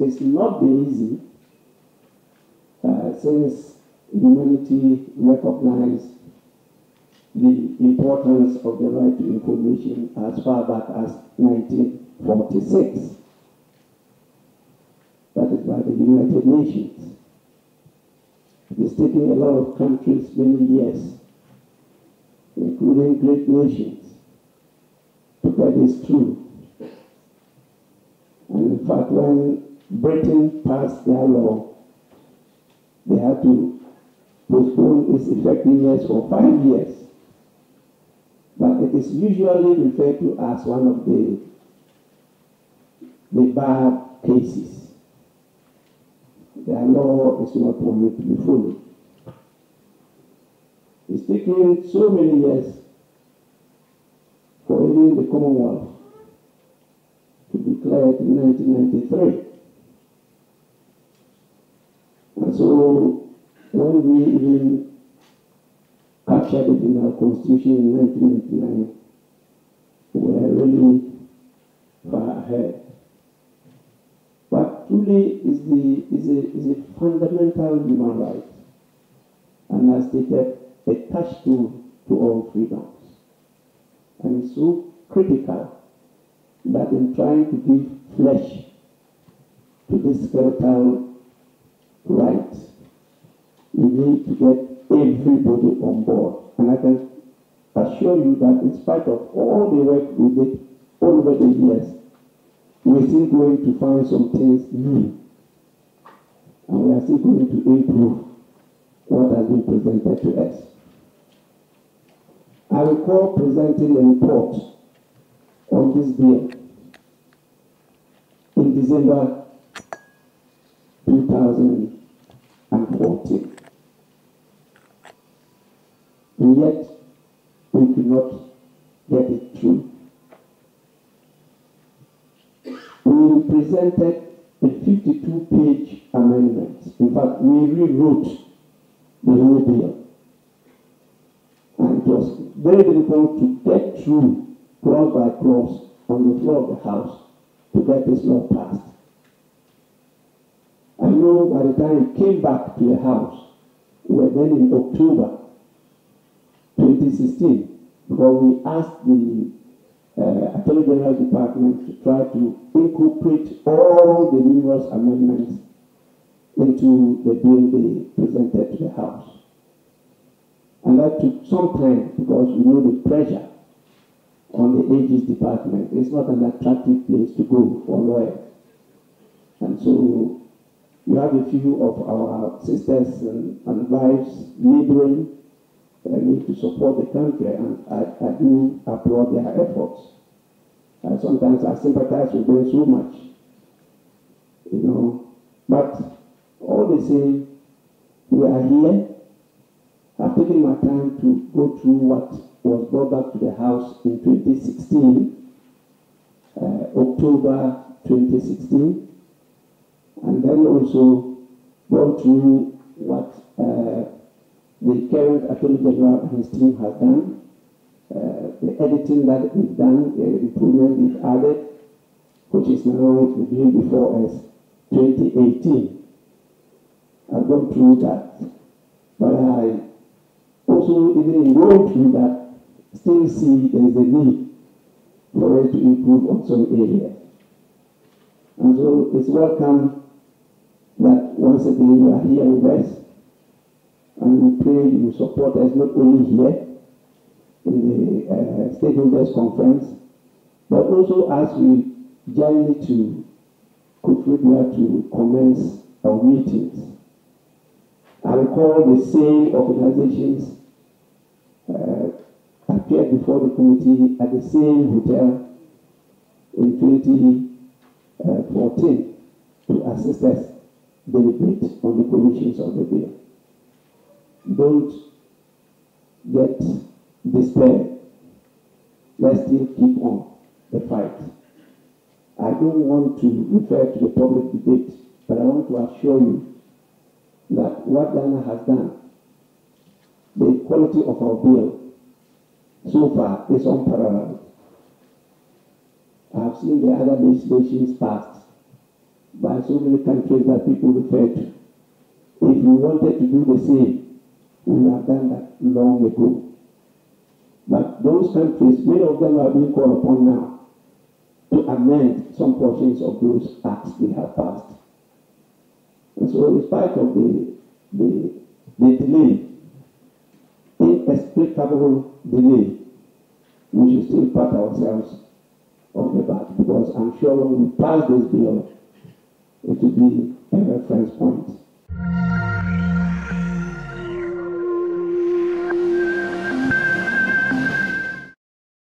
it's, not been easy uh, since humanity recognized the importance of the right to information as far back as 1946. That is by the United Nations. It's taken a lot of countries many years, including great nations, to get this through. And in fact, when Britain passed their law, they had to postpone its effectiveness for five years. But it is usually referred to as one of the, the bad cases. Their law is not only to be followed. It's taken so many years for even the Commonwealth to be declared in 1993. And so when we even captured it in our constitution in 1999, we were really far ahead. But truly is the is a is a fundamental human right and as stated attached to, to all freedoms. And it's so critical that in trying to give flesh to this skeletal right, need to get everybody on board. And I can assure you that in spite of all the work we did over the years, we're still going to find some things new. And we are still going to improve what has been presented to us. I recall presenting a report on this bill in December 2014. And yet, we could not get it through. We presented a 52 page amendment. In fact, we rewrote the whole bill. And it was very difficult to get through clause by clause on the floor of the House to get this law passed. I know by the time it came back to the House, we were then in October 2016, because we asked the uh, Attorney General Department to try to incorporate all the numerous amendments into the bill they presented to the House. And that took some time because we know the pressure on the AG's Department. It's not an attractive place to go for lawyers. And so you have a few of our sisters and, and wives laboring need to support the country, and I, I do applaud their efforts. Sometimes I sympathize with them so much, you know. But all the same, we are here. I've taken my time to go through what was brought back to the House in 2016, uh, October 2016, and then also gone through what uh, the current Attorney General and his team have done, uh, the editing that we've done, the improvement we've added, which is now bill before us, 2018. I've gone through that. But I also, even in going through that, still see there is a need for us to improve on some areas. And so it's welcome that once again you are here with us we pray you will support us not only here in the uh, stakeholders conference, but also as we journey to Koforidua to commence our meetings. I recall the same organizations uh, appeared before the committee at the same hotel in 2014 to assist us deliberate on the provisions of the bill. Don't get despair. Let's still keep on the fight. I don't want to refer to the public debate, but I want to assure you that what Ghana has done, the quality of our bill so far is unparalleled. I have seen the other legislations passed, by so many countries that people refer to. If we wanted to do the same, we have done that long ago. But those countries, many of them are being called upon now to amend some portions of those acts they have passed. And so, in spite of the, the, the delay, inexplicable delay, we should still pat ourselves on the back because I'm sure when we pass this bill, it will be a reference point